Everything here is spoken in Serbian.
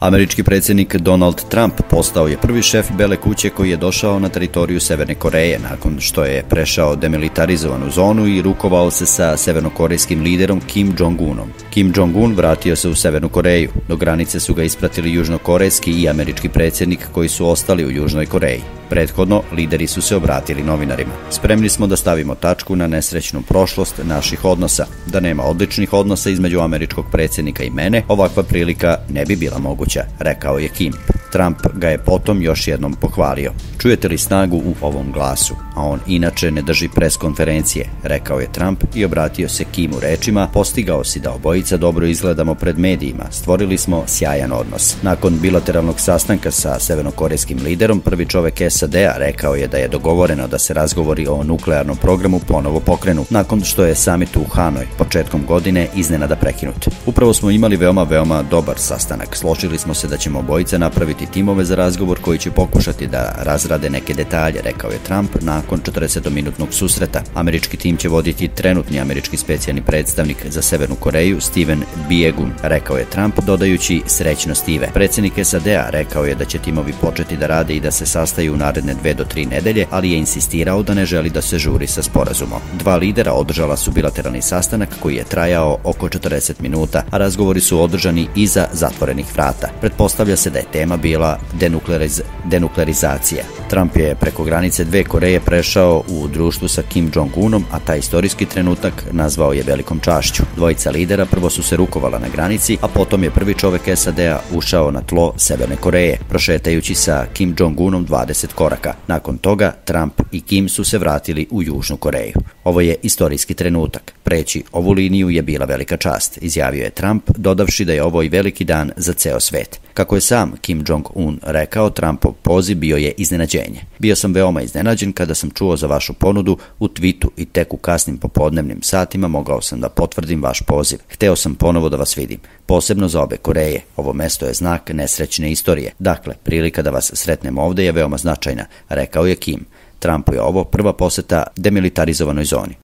Američki predsjednik Donald Trump postao je prvi šef Bele kuće koji je došao na teritoriju Severne Koreje nakon što je prešao demilitarizovanu zonu i rukovao se sa severnokorejskim liderom Kim Jong-unom. Kim Jong-un vratio se u Severnu Koreju, do granice su ga ispratili južnokorejski i američki predsjednik koji su ostali u Južnoj Koreji. Prethodno, lideri su se obratili novinarima. Spremni smo da stavimo tačku na nesrećnu prošlost naših odnosa. Da nema odličnih odnosa između američkog predsjednika i mene, ovakva prilika ne bi bila moguća, rekao je Kim. Trump ga je potom još jednom pohvalio. Čujete li snagu u ovom glasu? A on inače ne drži pres konferencije, rekao je Trump i obratio se Kimu rečima, postigao si da obojica dobro izgledamo pred medijima, stvorili smo sjajan odnos. Nakon bilateralnog sastanka sa severnokorejskim liderom, prvi čovek SAD-a rekao je da je dogovoreno da se razgovori o nuklearnom programu ponovo pokrenu, nakon što je samit u Hanoj početkom godine iznenada prekinut. Upravo smo imali veoma, veoma dobar sastanak. Složili smo se da ćemo obojica napraviti timove za razgovor koji će pokušati da razrade neke detalje, rekao je Trump nakon 40-minutnog susreta. Američki tim će voditi trenutni američki specijalni predstavnik za Severnu Koreju Steven Biegun, rekao je Trump, dodajući srećno Steve. Predsjednik SAD-a rekao je da će timovi početi da rade i da se sastaju u naredne dve do tri nedelje, ali je insistirao da ne želi da se žuri sa sporazumom. Dva lidera održala su bilateralni sastanak koji je trajao oko 40 minuta, a razgovori su održani iza zatvorenih vrata. Pretpostavlja se da je tema bila denukleariz denuklearizacija. Trump je preko granice dve Koreje prešao u društvu sa Kim Jong-unom, a taj istorijski trenutak nazvao je velikom čašću. Dvojica lidera prvo su se rukovala na granici, a potom je prvi čovek SAD-a ušao na tlo Severne Koreje, prošetajući sa Kim Jong-unom 20 koraka. Nakon toga, Trump i Kim su se vratili u Južnu Koreju. Ovo je istorijski trenutak. Preći ovu liniju je bila velika čast, izjavio je Trump, dodavši da je ovo i veliki dan za ceo svet. Kako je sam Kim Jong-un rekao, Trumpov poziv bio je iznenađenje. Bio sam veoma iznenađen kada sam čuo za vašu ponudu u twitu i tek u kasnim popodnevnim satima mogao sam da potvrdim vaš poziv. Hteo sam ponovo da vas vidim, posebno za obe Koreje. Ovo mesto je znak nesrećne istorije. Dakle, prilika da vas sretnem ovde je veoma značajna, rekao je Kim. Trumpu je ovo prva poseta demilitarizovanoj zoni.